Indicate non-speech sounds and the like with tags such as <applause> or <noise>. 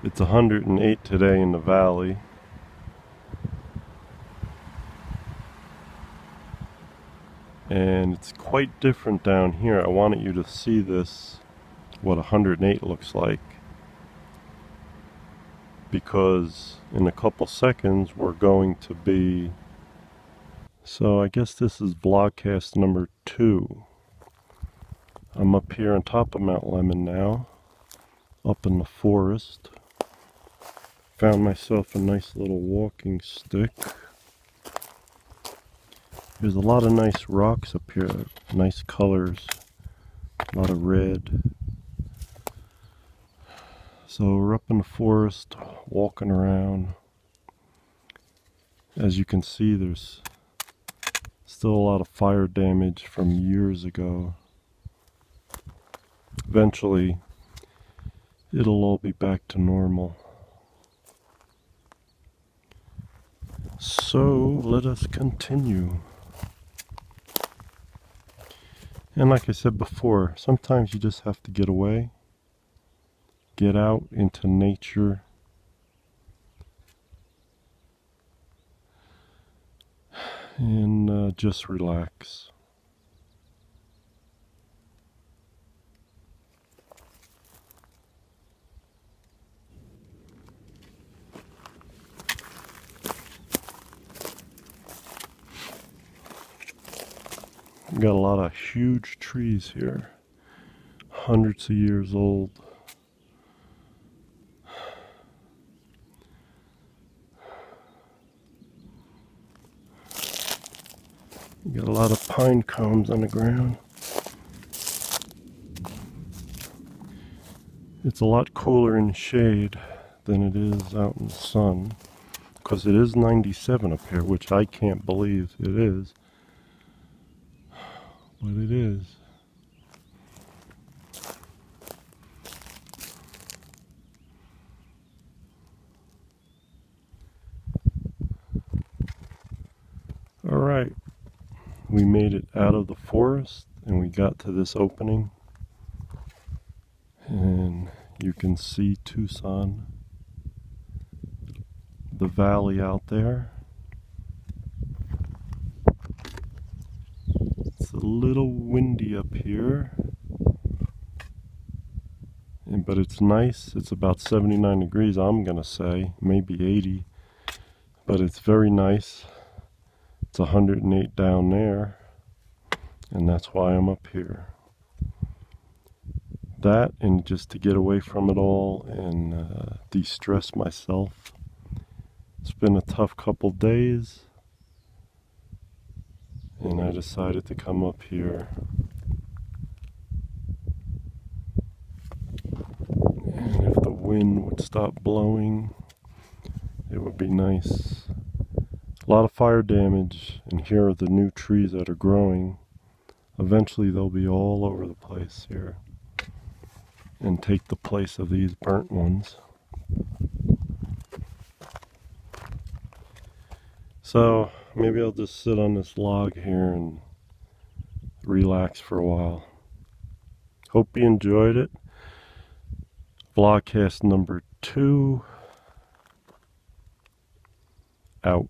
It's 108 today in the valley. And it's quite different down here. I wanted you to see this, what 108 looks like. Because in a couple seconds we're going to be... So I guess this is vlogcast number two. I'm up here on top of Mount Lemmon now, up in the forest. Found myself a nice little walking stick. There's a lot of nice rocks up here, nice colors, a lot of red. So we're up in the forest, walking around. As you can see, there's still a lot of fire damage from years ago. Eventually, it'll all be back to normal. So let us continue. And like I said before, sometimes you just have to get away, get out into nature, <sighs> and uh, just relax. Got a lot of huge trees here, hundreds of years old. Got a lot of pine cones on the ground. It's a lot cooler in shade than it is out in the sun because it is 97 up here, which I can't believe it is what it is. All right, we made it out of the forest and we got to this opening and you can see Tucson, the valley out there. A little windy up here. And, but it's nice. It's about 79 degrees, I'm going to say. Maybe 80. But it's very nice. It's 108 down there. And that's why I'm up here. That and just to get away from it all and uh, de-stress myself. It's been a tough couple days and I decided to come up here. And if the wind would stop blowing it would be nice. A lot of fire damage and here are the new trees that are growing. Eventually they'll be all over the place here and take the place of these burnt ones. So maybe I'll just sit on this log here and relax for a while. Hope you enjoyed it. Vlogcast number two. Out.